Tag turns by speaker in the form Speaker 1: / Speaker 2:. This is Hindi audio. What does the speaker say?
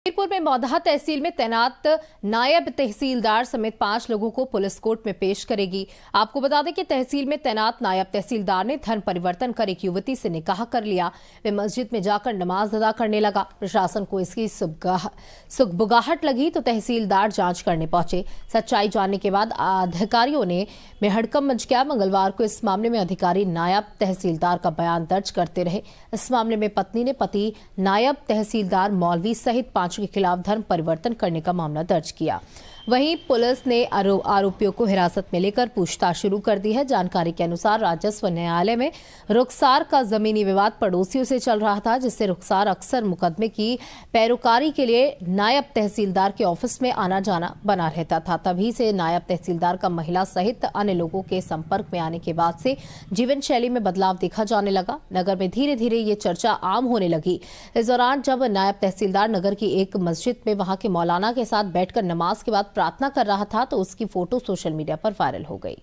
Speaker 1: हमीरपुर में मौधा तहसील में तैनात नायब तहसीलदार समेत पाँच लोगों को पुलिस कोर्ट में पेश करेगी। आपको बता दें कि तहसील में तैनात नायब तहसीलदार ने धर्म परिवर्तन कर एक युवती से निकाह कर लिया। वे मस्जिद में जाकर नमाज़ अदा करने लगा। प्रशासन को इसकी सुखबुगाहट लगी तो तहसीलदार जाँच करने पहुँचे। सच्चाई जानने के बाद अधिकारियों ने मेहड़कम मंच किया। मंगलवार को इस मामले में अधिकारी नायब तहसीलदार का बयान दर्ज करते रहे। इस मामले में पत्नी ने पति नायब तहसीलदार मौलवी सहित पाँच के खिलाफ धर्म परिवर्तन करने का मामला दर्ज किया। वहीं पुलिस ने आरोपियों को हिरासत में लेकर पूछताछ शुरू कर दी है। जानकारी के अनुसार राजस्व न्यायालय में रुखसार का जमीनी विवाद पड़ोसियों से चल रहा था, जिससे रुखसार अक्सर मुकदमे की पैरोकारी के लिए नायब तहसीलदार के ऑफ़िस में आना जाना बना रहता था। तभी से नायब तहसीलदार का महिला सहित अन्य लोगों के संपर्क में आने के बाद से जीवन शैली में बदलाव देखा जाने लगा। नगर में धीरे धीरे ये चर्चा आम होने लगी। इस दौरान जब नायब तहसीलदार नगर की एक मस्जिद में वहाँ के मौलाना के साथ बैठकर नमाज़ के बाद प्रार्थना कर रहा था तो उसकी फ़ोटो सोशल मीडिया पर वायरल हो गई।